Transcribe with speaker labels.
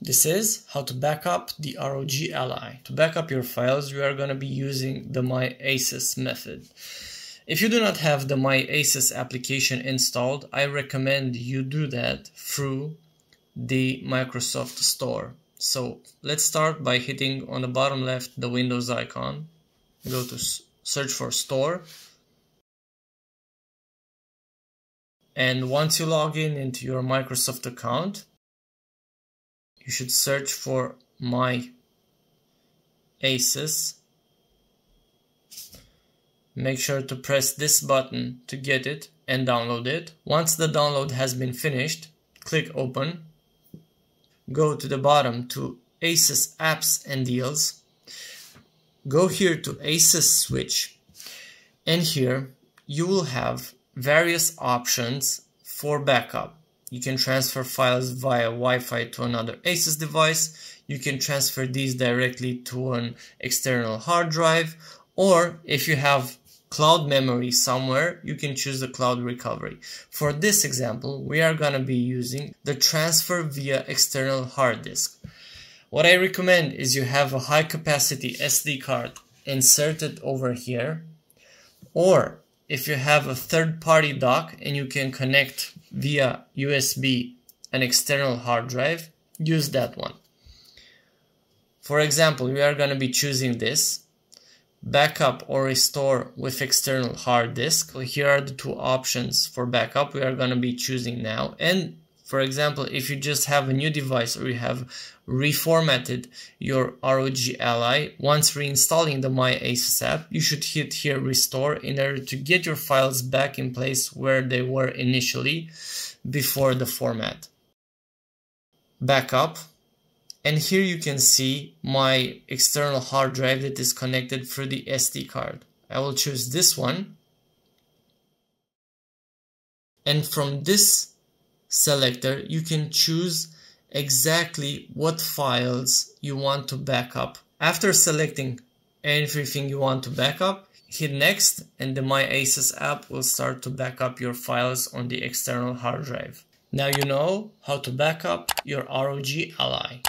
Speaker 1: This is how to backup the ROG Ally. To backup your files, we are going to be using the MyASUS method. If you do not have the MyASUS application installed, I recommend you do that through the Microsoft Store. So let's start by hitting on the bottom left the Windows icon. Go to search for Store. And once you log in into your Microsoft account, you should search for my aces. Make sure to press this button to get it and download it. Once the download has been finished click open. Go to the bottom to ASUS apps and deals. Go here to ASUS switch. And here you will have various options for backup you can transfer files via Wi-Fi to another ASUS device. You can transfer these directly to an external hard drive. Or if you have cloud memory somewhere, you can choose the cloud recovery. For this example, we are going to be using the transfer via external hard disk. What I recommend is you have a high capacity SD card inserted over here or if you have a third-party dock and you can connect via USB an external hard drive, use that one. For example, we are going to be choosing this, backup or restore with external hard disk. Here are the two options for backup we are going to be choosing now. And for example, if you just have a new device or you have reformatted your ROG Ally, once reinstalling the MyASUS app, you should hit here restore in order to get your files back in place where they were initially before the format. Backup. And here you can see my external hard drive that is connected through the SD card. I will choose this one. And from this selector, you can choose exactly what files you want to backup. After selecting everything you want to backup, hit next and the My MyASUS app will start to backup your files on the external hard drive. Now you know how to backup your ROG Ally.